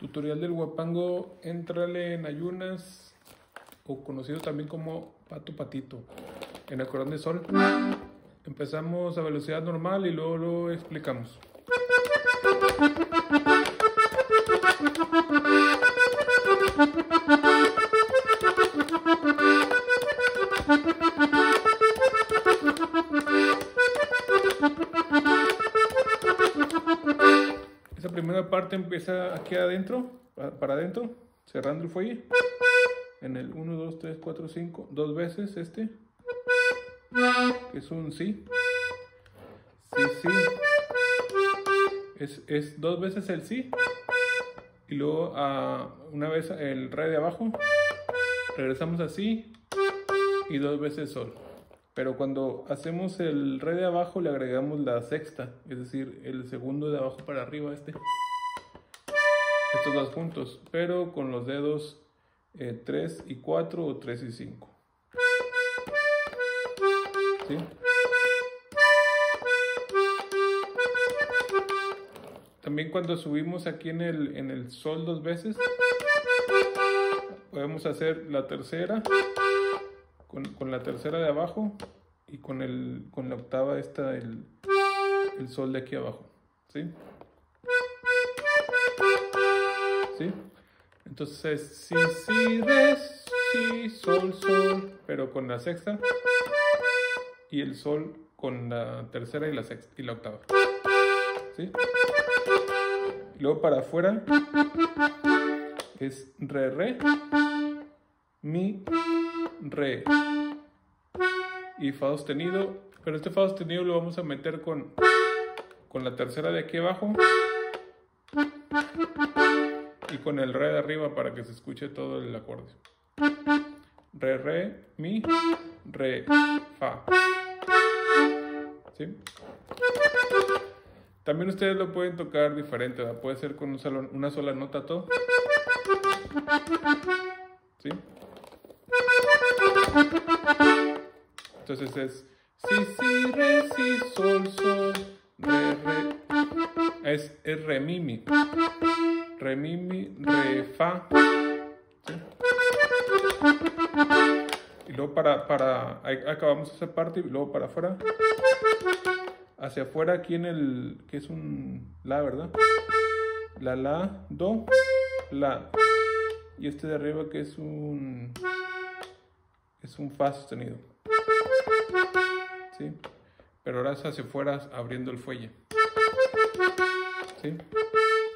Tutorial del guapango, entrale en ayunas o conocido también como pato patito en acordeón de sol. Empezamos a velocidad normal y luego lo explicamos. Primera parte empieza aquí adentro, para adentro, cerrando el fuelle. En el 1, 2, 3, 4, 5, dos veces este, que es un sí. Sí, sí. Es, es dos veces el sí. Y luego uh, una vez el re de abajo. Regresamos así. Y dos veces sol. Pero cuando hacemos el re de abajo le agregamos la sexta, es decir, el segundo de abajo para arriba este. Estos dos juntos, pero con los dedos eh, 3 y 4 o 3 y 5. ¿Sí? También cuando subimos aquí en el, en el sol dos veces, podemos hacer la tercera con, con, la tercera de abajo y con, el, con la octava esta el, el sol de aquí abajo. ¿Sí? Entonces, si, si, re, si, sol, sol, pero con la sexta y el sol con la tercera y la sexta y la octava. ¿Sí? Luego para afuera es re, re, mi, re y fa sostenido, pero este fa sostenido lo vamos a meter con, con la tercera de aquí abajo y con el re de arriba para que se escuche todo el acorde. Re, re, mi, re, fa. ¿Sí? También ustedes lo pueden tocar diferente, puede ser con una sola nota todo. ¿Sí? Entonces es si, si, re, si, sol, sol, re, re. Es re, mi, mi. Re, mi, mi, re, fa. Y luego para, para, acabamos esa parte y luego para afuera. Hacia afuera aquí en el, que es un la, ¿verdad? La, la, do, la. Y este de arriba que es un, es un fa sostenido. ¿Sí? Pero ahora es hacia afuera abriendo el fuelle. ¿Sí?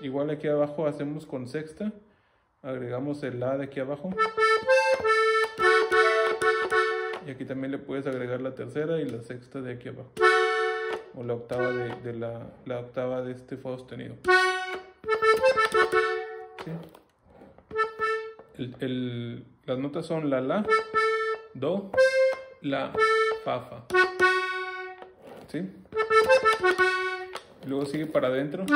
Igual aquí abajo hacemos con sexta. Agregamos el la de aquí abajo. Y aquí también le puedes agregar la tercera y la sexta de aquí abajo. O la octava de, la, la, octava de este fa sostenido. El, las notas son la, la, do, la, fa, fa. ¿Sí? Luego sigue para adentro.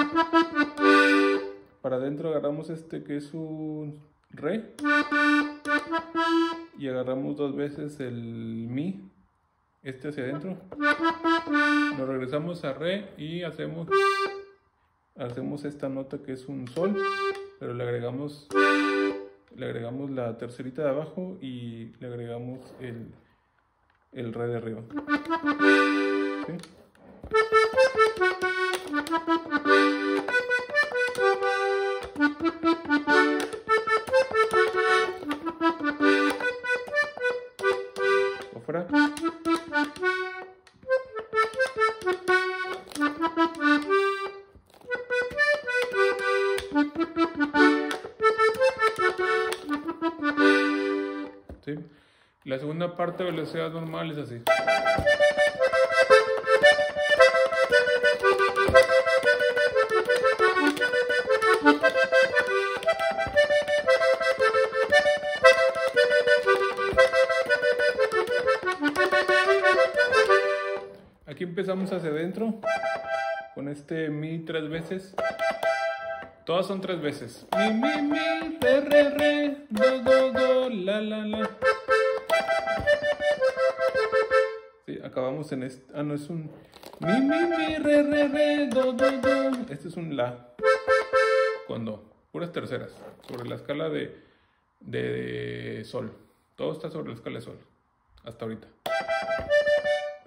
Para adentro agarramos este que es un re. Y agarramos dos veces el mi. Este hacia adentro. Nos regresamos a re y hacemos hacemos esta nota que es un sol, pero le agregamos le agregamos la tercerita de abajo y le agregamos el, el re de arriba. Parte de velocidad normal es así. Aquí empezamos hacia adentro con este mi tres veces. Todas son tres veces. Mi, mi, mi, re, re, re, do, do, do, la, la, la. Acabamos en este. Ah, no, es un mi, mi, mi, re, re, re, do, do, do. Este es un la con do. puras terceras, sobre la escala de, de sol. Todo está sobre la escala de sol, hasta ahorita.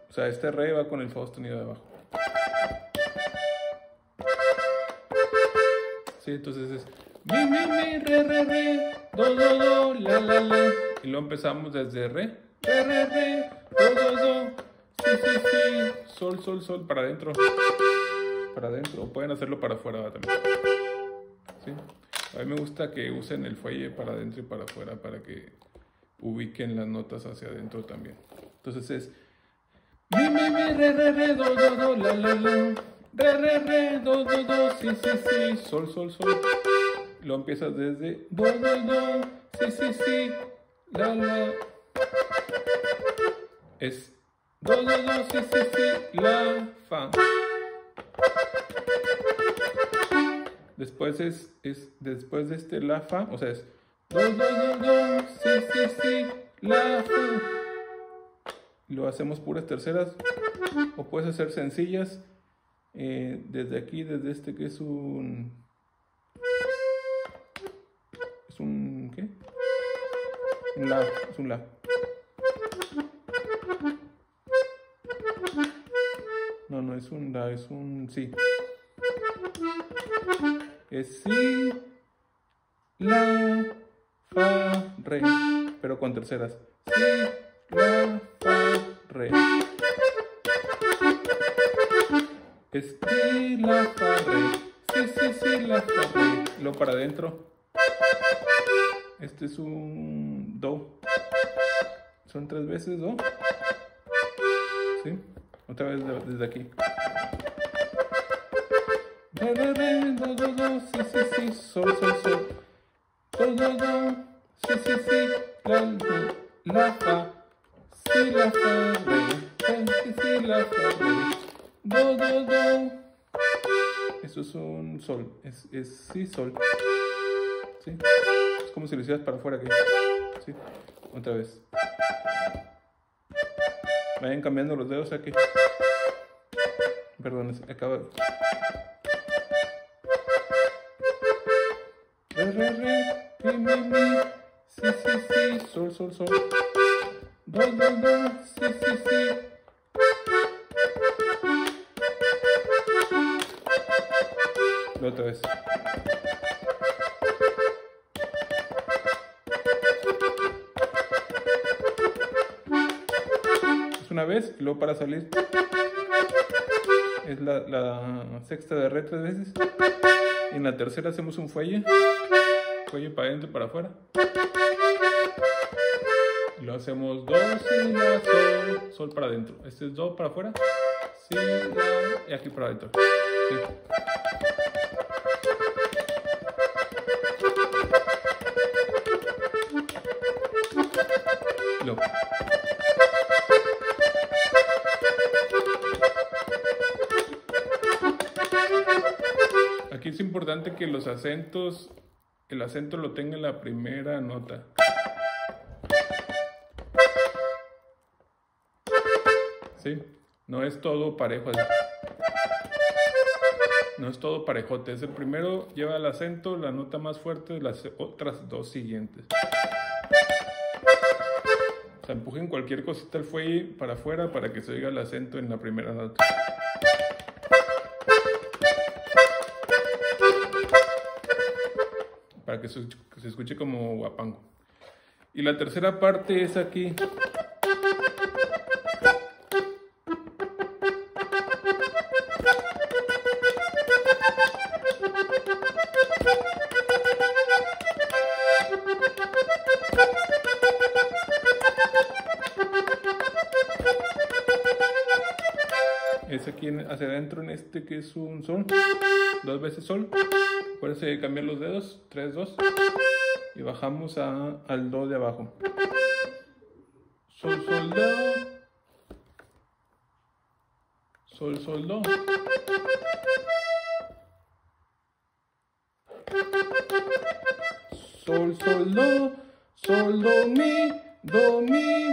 O sea, este re va con el fa sostenido de abajo. Sí, entonces es mi, mi, mi, re, re, re, do, do, do, la, la, la. Y luego empezamos desde re, re, re, do, do, do, sí, sí, sí, sol, sol, sol, para adentro. Para adentro, o pueden hacerlo para afuera también. ¿Sí? A mí me gusta que usen el fuelle para adentro y para afuera para que ubiquen las notas hacia adentro también. Entonces es mi, mi, mi, re, re, re, do, do, do, la, la, la. Re, re, re, do, do, do, sí, sí, sí, sol, sol, sol. Lo empiezas desde do, do, do, sí, sí, sí, la, la. Es do, do, do, sí, sí, sí, la, fa. Después es, es, después de este la, fa, o sea, es do, do, do, do, sí, sí, sí, la, fa. Lo hacemos puras terceras, o puedes hacer sencillas, eh, desde aquí, desde este que es un... Es un... ¿qué? Un la, es un la. No, es un la, es un sí. Es si, la, fa, re, pero con terceras. Si, la, fa, re. Es si, la, fa, re. Sí, sí, sí, la, fa, re. Lo para adentro. Este es un do. Son tres veces do. ¿Sí? Otra vez desde aquí. Do, do, do, sí, sí, sí, sol, sol, sol. Do, do, do, sí, sí, sí, la, la, fa. Sí, la, fa, re. Sí, sí, la, fa, re. Do, do, do. Eso es un sol. Es, es sí, sol. ¿Sí? Es como si lo hicieras para afuera aquí. ¿Sí? Otra vez. Vayan cambiando los dedos aquí. Perdón, acaba. Re, re, re, mi, mi, mi. Sí, sí, sí, sol, sol, sol. Do, do, do, sí, sí, sí. La otra vez. Es una vez y luego para salir es la, la sexta de re tres veces. Y en la tercera hacemos un fuelle. Fuelle para adentro y para afuera. Lo hacemos do, si, la, sol, sol para adentro. Este es do para afuera. Si, y aquí para adentro. Es importante que los acentos, el acento lo tenga en la primera nota. ¿Sí? No es todo parejo. No es todo parejote. Es el primero, lleva el acento, la nota más fuerte las otras dos siguientes. O sea, empujen cualquier cosita al fuelle para afuera para que se oiga el acento en la primera nota. Para que se, que se escuche como guapango. Y la tercera parte es aquí. es aquí hacia adentro en este que es un sol, dos veces sol, de cambiar los dedos, 3, 2, y bajamos a, al do de abajo. Sol, sol, do, sol, sol, do. Sol, sol, do, sol, do, mi, do, mi,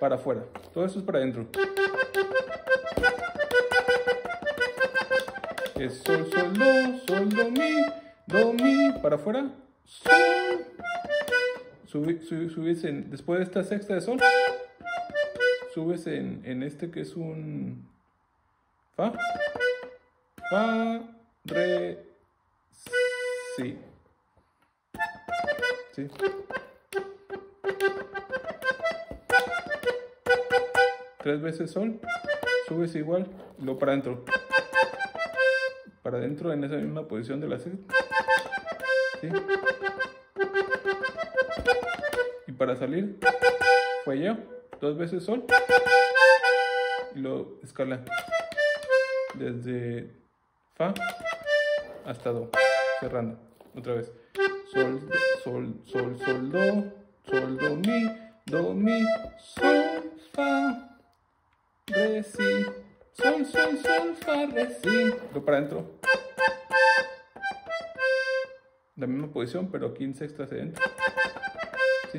para afuera. Todo eso es para adentro. Es sol, sol, do, sol, do, mi, do, mi, para afuera, sol. subes en, después de esta sexta de sol, subes en, en este que es un fa, fa, re, si. Sí. Tres veces sol, subes igual, luego para adentro. Para adentro en esa misma posición de la C. ¿Sí? Y para salir, fue yo, dos veces sol, y lo escala. Desde Fa hasta Do, cerrando. Otra vez. Sol, sol, sol, sol, do, sol, do, mi, do, mi, sol, fa re, si, sol, sol, sol, fa, re, si. Lo para adentro. La misma posición, pero aquí en sexta hacia adentro. ¿Sí?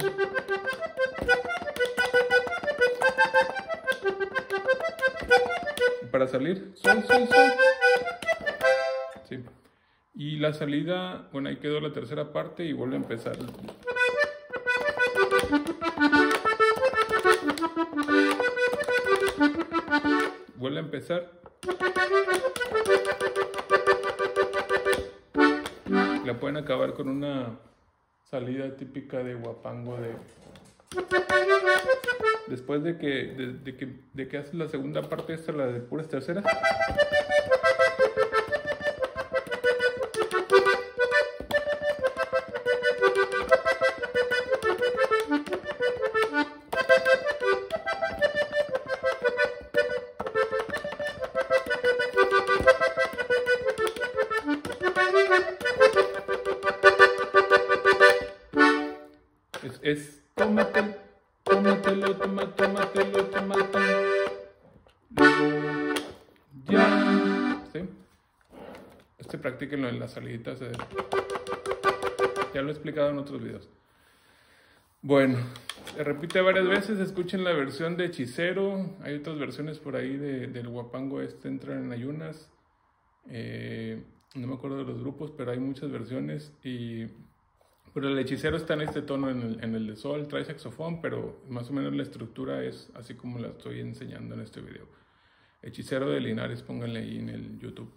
Para salir, sol, sol, sol. Sí. Y la salida, bueno, ahí quedó la tercera parte y vuelve a empezar. Empezar. La pueden acabar con una salida típica de guapango de... Después de que, de, que, de que haces la segunda parte, esta la de puras terceras. Es, tómatelo, tómatelo, toma, tómatelo. Ya. ¿Sí? Este practíquenlo en las saliditas. Ya lo he explicado en otros videos. Bueno, se repite varias veces. Escuchen la versión de Hechicero. Hay otras versiones por ahí de, del Guapango. Este entra en ayunas. Eh, no me acuerdo de los grupos, pero hay muchas versiones. Y pero el hechicero está en este tono en el, en el, de sol, trae saxofón, pero más o menos la estructura es así como la estoy enseñando en este video. Hechicero de Linares, pónganle ahí en el YouTube.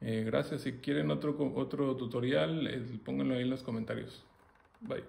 Eh, gracias, si quieren otro, otro tutorial, eh, pónganlo ahí en los comentarios. Bye.